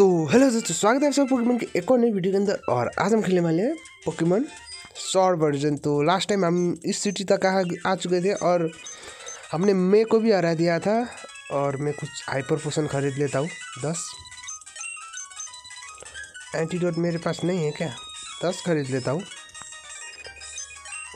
तो हेलो दोस्तों स्वागत है आप सब पोकेमोन के एक और नई वीडियो के अंदर। और आज हम खेलने वाले हैं पोकेमोन शॉर्ट वर्जन तो लास्ट टाइम हम इस सिटी तक आ, आ चुके थे और हमने मे को भी हरा दिया था। और मैं कुछ हाइपर पोशन खरीद लेता हूँ। दस। एंटीडोट मेरे पास नहीं है क्या? दस खरीद लेता हूँ।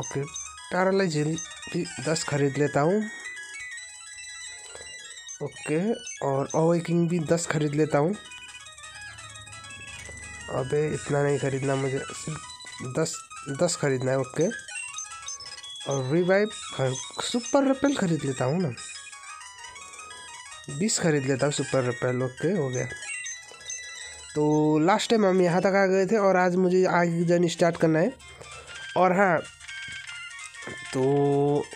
ओके पैरालाइज भी दस खरीद लेता हूँ। ओके और अवेकिंग भी दस खरीद लेता हूँ। अबे इतना नहीं खरीदना मुझे, सिर्फ़ दस दस खरीदना है ओके। और रिवाइव सुपर रपेल खरीद लेता हूँ ना। बीस खरीद लेता हूँ सुपर रपेल ओके, हो गया। तो लास्ट टाइम हम यहाँ तक आ गए थे और आज मुझे आगे की जर्नी स्टार्ट करना है। और हाँ तो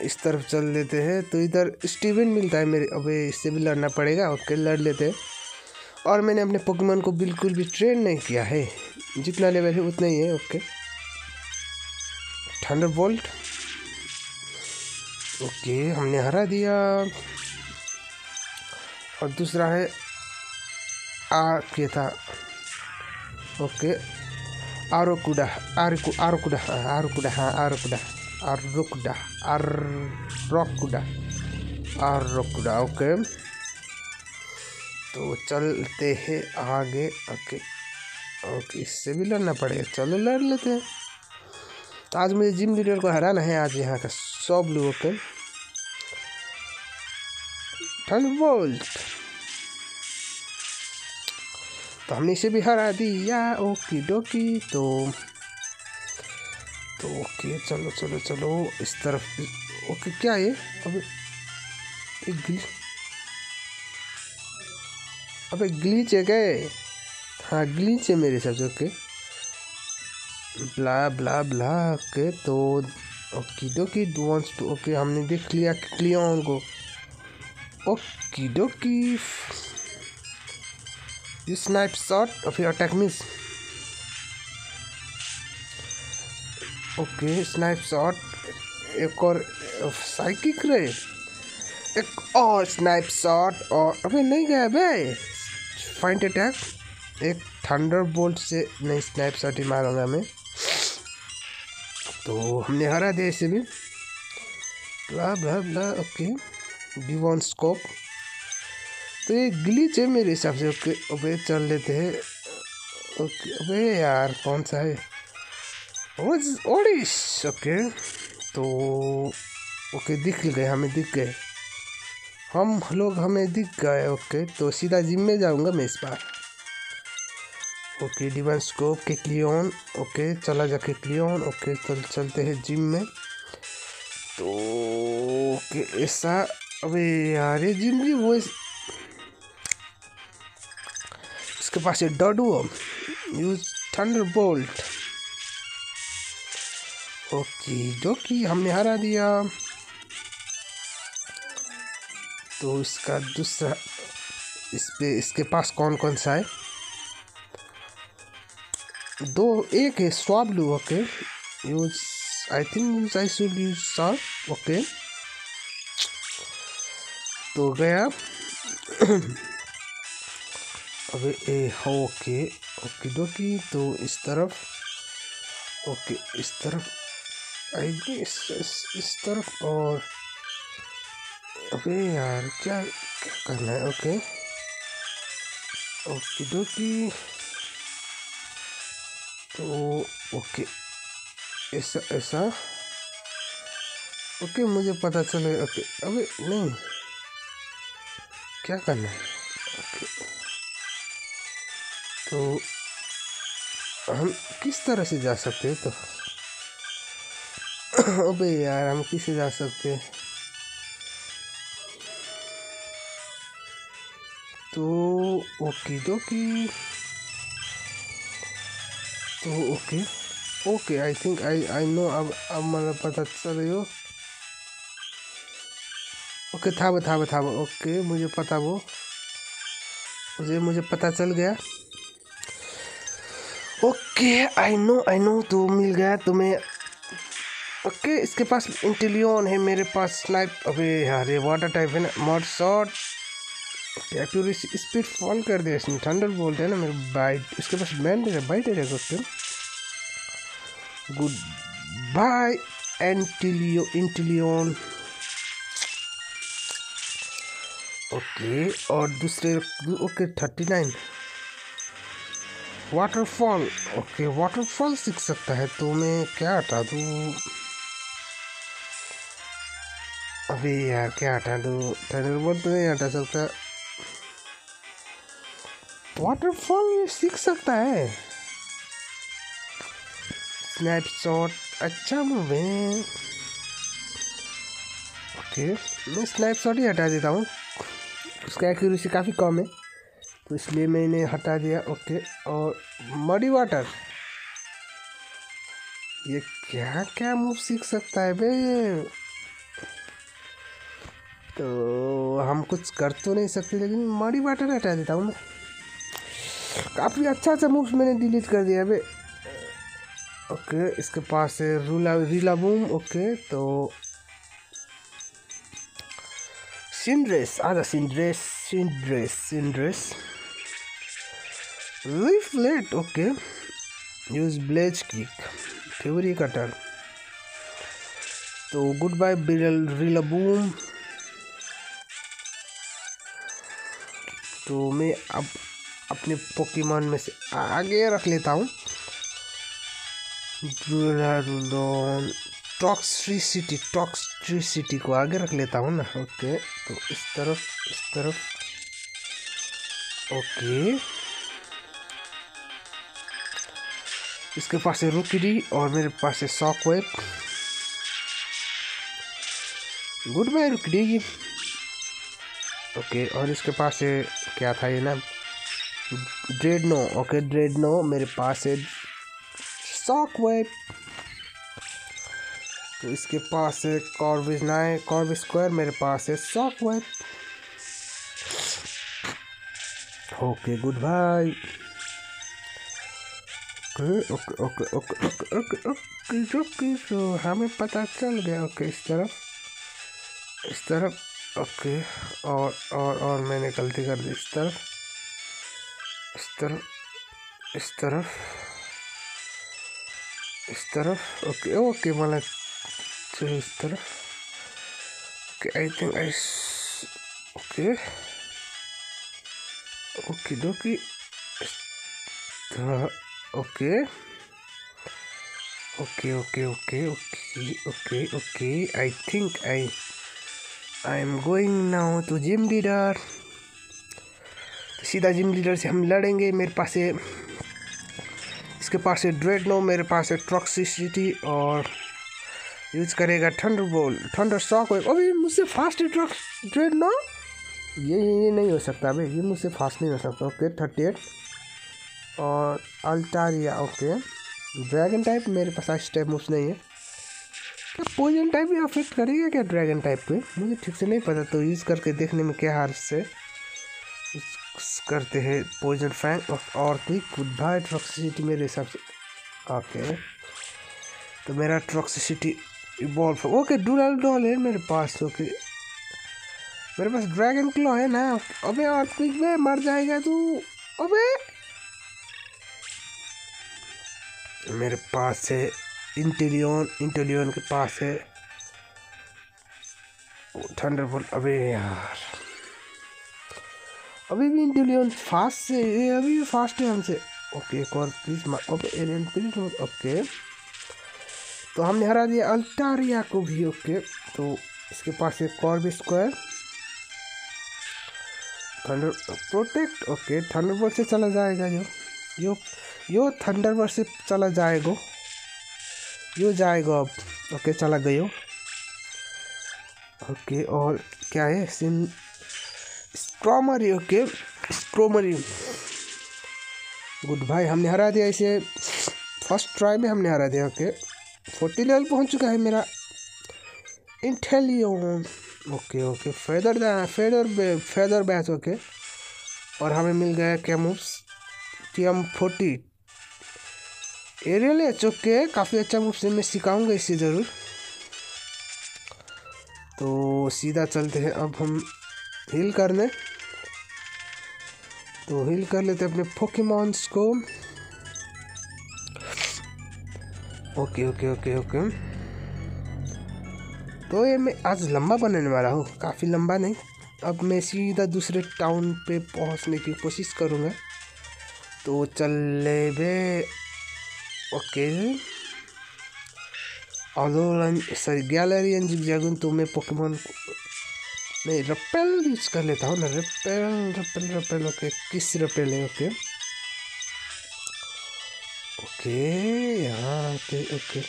इस तरफ़ चल लेते हैं। तो इधर स्टीवन मिलता है मेरे, अबे इससे भी लड़ना पड़ेगा, ओके, लड़ लेते हैं। और मैंने अपने पोकेमोन को बिल्कुल भी ट्रेन नहीं किया है। जितना लेवल है उतना ही है ओके थंडर बोल्ट ओके हमने हरा दिया। और दूसरा है आ के था। ओके आरो कुडा आर आरो कुडा आरो कुडा हाँ आरो कुडा आर रोकुडा आर रॉकुडा आर रोकुडा ओके तो चलते हैं आगे ओके ओके इससे भी लड़ना पड़ेगा। चलो लड़ लेते हैं। तो आज मुझे जिम लीडर को हराना है आज यहाँ का सौ ब्लू ओके बोल्ट तो हमने इसे भी हरा दिया। ओके डोकी तो तो ओके, चलो चलो चलो। इस तरफ़ ओके, क्या है अब, एक अबे ग्लीच है गए हाँ ग्लीच है मेरे हिसाब से okay blah blah blah okay तो ओके डोकी वांट्स टू ओके हमने देख लिया क्लियन को. ओके डोकी यू स्नाइप शॉट और फिर attack miss okay snipe shot एक और साइकिक रे एक और स्नाइप शॉट और, अबे नहीं गया बे फाइंट अटैक एक थंडर बोल्ट से नहीं स्नैप शॉट ही मारूँगा मैं तो हमने हरा दिया इसे भी। ब्ला ब्ला ब्ला ओके डिवॉन स्कोप तो ये ग्लिच है मेरे हिसाब से ओके अबे चल लेते हैं। ओके अबे यार, कौन सा है? ओडिश ओके तो ओके दिख गए, हमें दिख गए। हम लोग, हमें दिख गए, ओके तो सीधा जिम में जाऊँगा मैं इस बार। ओके डिवन स्कोप के क्लियोन, ओके, चला जा के क्लियोन, ओके, चल, चलते हैं जिम में। तो ओके, ऐसा, अबे यार, ये जिम भी वो इसके पास है Doduo use thunder bolt okay, जो कि हमने हरा दिया। तो इसका दूसरा इस पे इसके पास कौन कौन सा है? दो एक है Swablu okay use I think I should use solve okay तो गया। अबे ए ओके ओके डोकी तो इस तरफ़ ओके इस तरफ़ आई इस, इस, इस तरफ़ और अबे यार, क्या क्या करना है? ओके। ओके दो डोकी तो ओके। ऐसा ऐसा। ओके, मुझे पता चले, ओके। अबे, नहीं। क्या करना है? ओके। तो हम किस तरह से जा सकते हैं तो? अबे, यार, हम किसे जा सकते हैं? तो ओके दोकी तो okay okay I think I I know अब अब मला पता चल रही हो ओके था वो था वो था वो ओके मुझे पता वो मुझे मुझे पता चल गया okay I know I know तो मिल गया तुम्हें ओके इसके पास इंटेलियन है मेरे पास स्नाइप अबे यार ये वाटर टाइप है ना mud shot accuracy speed fall कर दिया इसने थंडर बोल्ट है ना मेरे बाइट इसके पास बैंड है बाइट है उसके गुड बाय एंटिलियो इंटिलियन ओके और दूसरे okay thirty nine waterfall okay waterfall सीख सकता है तो मैं क्या हटा दूँ? अभी यार, क्या हटा दूँ? थंडरबोल्ट तो नहीं हटा सकता। वाटरफॉल सीख सकता है। स्नैपशॉट अच्छा मूव है ओके मैं स्नैपशॉट ही हटा देता हूँ। उसका एक्यूरेसी काफ़ी कम है। तो इसलिए मैंने हटा दिया। ओके और मडी वाटर ये क्या क्या मूव सीख सकता है बे? तो हम कुछ कर तो नहीं सकते, लेकिन मडी वाटर हटा देता हूँ मैं। काफ़ी अच्छा अच्छा मूव्स मैंने डिलीट कर दिया अभी। ओके इसके पास है रूला रीला बूम ओके तो सिंड्रेस आधा Cinderace Cinderace Cinderace reflect okay use blaze kick fury cutter तो गुड बाय बिरल रीला बूम तो मैं अब अपने पोकेमोन में से आगे रख लेता हूँ। टॉक्सिसिटी टॉक्सिसिटी को आगे रख लेता हूँ ना। ओके तो इस तरफ़ इस तरफ़। ओके इसके पास है रुकडी और मेरे पास है सॉकवेब गुड बाय रुकडी ओके और इसके पास है, क्या था ये नाम? Drednaw okay Drednaw मेरे पास है सॉक वेब तो इसके पास है कॉर्विज नाइन कॉर्व स्क्वायर मेरे पास है sock web okay good bye okay okay okay okay okay okay okay जो कि जो हमें पता चल गया ओके इस तरफ़। इस तरफ़ ओके और और और मैंने गलती कर दी, इस तरफ़। इस तरफ़ इस तरफ़ इस तरफ़ ओके ओके मतलब चलो इस तरफ़ okay I think I okay okay दोकी okay okay okay okay okay okay okay I think I I am going now to gym leader सीधा जिम लीडर से हम लड़ेंगे। मेरे पास है इसके पास है ड्रेड नो मेरे पास है ट्रॉक्सिसिटी और यूज़ करेगा थंडर बोल थंडर शॉक अभी मुझसे फास्ट है ट्रॉक्स ड्रेड नो ये ये नहीं हो सकता भाई, ये मुझसे फास्ट नहीं हो सकता। ओके थर्टी एट और अल्टारिया ओके ड्रैगन टाइप मेरे पास आज टाइप मूव्स नहीं है। क्या पोजन टाइप भी अफेक्ट करेगा क्या ड्रैगन टाइप पे? मुझे ठीक से नहीं पता तो यूज़ करके देखने में क्या हार से। करते हैं पोजन फैंग और कोई गुड बाय ट्रॉक्सिसिटी मेरे हिसाब से। ओके तो मेरा ट्रॉक्सिसिटी इवॉल्व ओके डूडल डॉल है मेरे पास ओके मेरे पास ड्रैगन क्लो है ना। अबे और क्विक में मर जाएगा तू। अबे। मेरे पास है इंटेलियन इंटेलियन के पास है। थंडरबोल्ट अबे यार। अभी भी इंटेलियन फास्ट से अभी भी फास्ट है हमसे। ओके एक और प्लीज़ ओके एलियन प्लीज़ ओके तो हमने हरा दिया अल्टारिया को भी ओके तो इसके पास एक कॉर्ब square thunder protect okay thunderbird से चला जाएगा जो। यो यो थंडरबर्ड से चला जाएगा। यो जाएगा अब। ओके चला गयो। ओके और क्या है? सिन स्ट्रॉमरी ओके स्ट्रॉमरी गुड भाई, हमने हरा दिया इसे। फ़र्स्ट ट्राई में हमने हरा दिया ओके फोर्टी लेवल पहुँच चुका है मेरा। इंटेलियन okay okay feather feather feather badge okay और हमें मिल गया क्या moves T M forty aerial ace okay काफ़ी अच्छा मूव से मैं सिखाऊँगा इसे ज़रूर। तो सीधा चलते हैं, अब हम हिल करने तो हिल कर लेते अपने पोकेमॉन्स को। ओके ओके ओके ओके तो ये मैं आज लंबा बनाने वाला हूँ, काफ़ी लंबा नहीं। अब मैं सीधा दूसरे टाउन पे पहुँचने की कोशिश करूँगा। तो चले बे। ओके ऑलो सॉरी गैलरी एंड जगन तो मैं पोकेमोन नहीं, रपेल यूज़ कर लेता हूँ ना, रपेल रपेल रपेल, ओके, किस रपेल है, ओके? ओके, यहाँ, ओके ओके।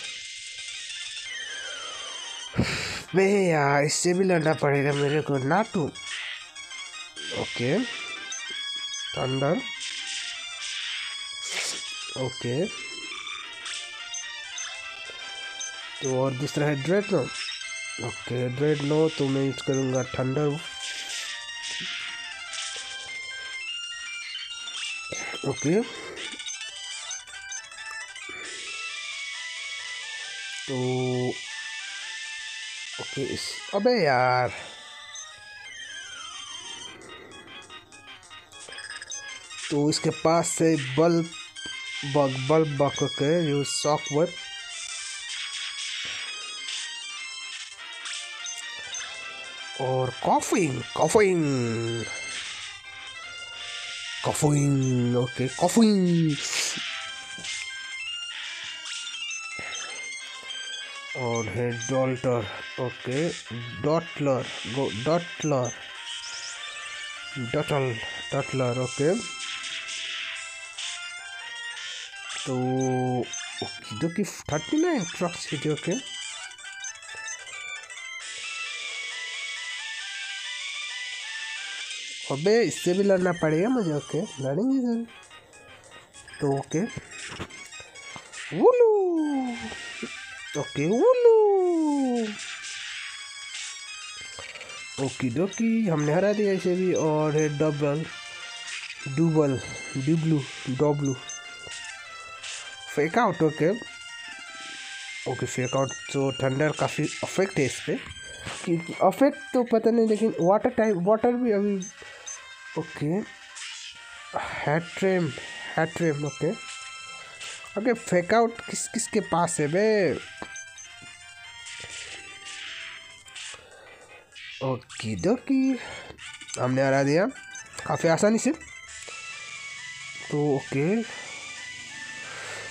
बे यार, इससे भी लड़ना पड़ेगा मेरे को नाटू ओके थंडर ओके। तो और दूसरा है Drednaw okay Drednaw तो मैं यूज़ करूँगा ठंडर ओके। तो ओके, इस, अबे यार। तो इसके पास से बल्ब बल्ब बक के सॉक वेब और coughing coughing coughing okay coughing और है डॉल्टर, ओके, डॉटलर डॉटलर, डटल, डटलर, ओके। तो ओके की thirty nine truck city okay. अबे इससे भी लड़ना पड़ेगा मुझे ओके लड़ेंगे सर तो ओके वुलू ओके वुलू ओकी डोकी हमने हरा दिया इसे भी, और है डबल डुबल डिब्लू W fake out okay okay fake out तो ठंडर काफ़ी अफेक्ट है इस पर अफेक्ट तो पता नहीं, लेकिन वाटर टाइप वाटर भी अभी okay Hatterene Hatterene okay okay fake out किस किस के पास है बे? ओके डोकी हमने हरा दिया। काफ़ी आसानी से। तो ओके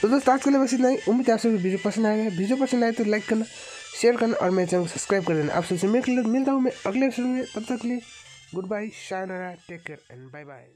तो दोस्तों, आज के लिए बस इतना ही। उम्मीद आप सभी वीडियो पसंद आएगा वीडियो पसंद आए तो लाइक करना शेयर करना और मेरे चैनल को सब्सक्राइब कर देना। आप सबसे मिलता हूँ मैं अगले एपिसोड में। तब तक के लिए good bye Shayan take care and bye bye